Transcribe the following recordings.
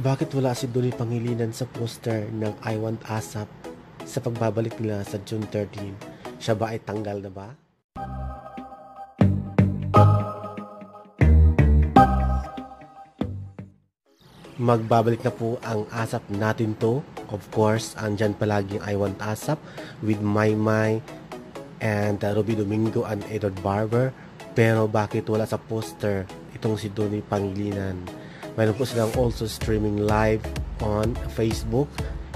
Bakit wala si Dolly Pangilinan sa poster ng I Want ASAP sa pagbabalik nila sa June 13? Siya ba ay tanggal na ba? Magbabalik na po ang ASAP natin to. Of course, andyan palagi ang I Want ASAP with My My and uh, Ruby Domingo and Edward Barber. Pero bakit wala sa poster itong si Donnie Pangilinan? Mayroon po silang also streaming live on Facebook,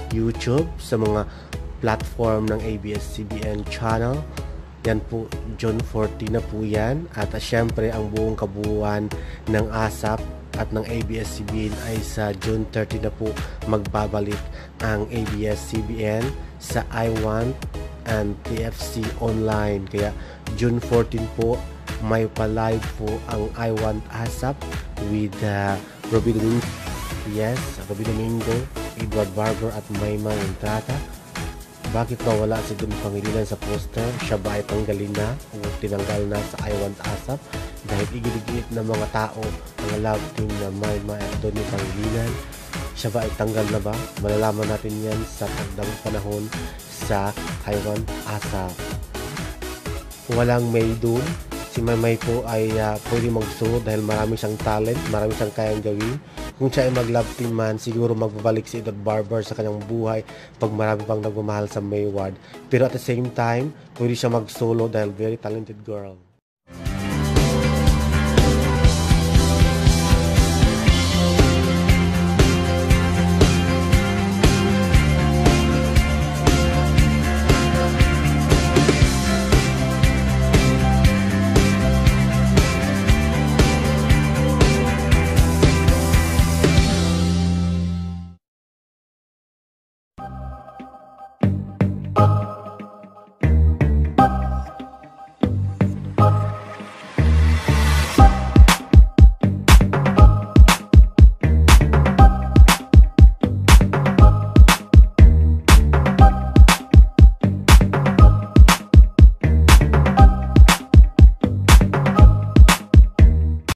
YouTube, sa mga platform ng ABS-CBN channel. Yan po, June 14 na po yan. At uh, syempre, ang buong kabuuan ng ASAP at ng ABS-CBN ay sa June 30 na po magbabalik ang ABS-CBN sa I Want and TFC online. Kaya June 14 po may pa-live po ang I Want ASAP with uh, Ruby Domingo. Yes, Ruby Domingo, Edward Barber at Mayma Entrata. Bakit ba wala si Dun Pangilinan sa poster? Siya ba ay tanggalin na o tinanggal na sa I Want ASAP? Dahil igiligit ng mga tao ang love team na Mayma at Donnie Pangilinan. Siya ba ay tanggal na ba? Malalaman natin yan sa tagdang panahon sa I Want ASAP. Walang may dun. Si Maymay po ay uh, pwede magsuot dahil marami siyang talent, marami siyang kayang gawin. Kung siya ay mag-love team man, siguro magbabalik si Edward Barber sa kanyang buhay pag marami pang nagmamahal sa Mayward. Pero at the same time, pwede siya mag-solo dahil very talented girl.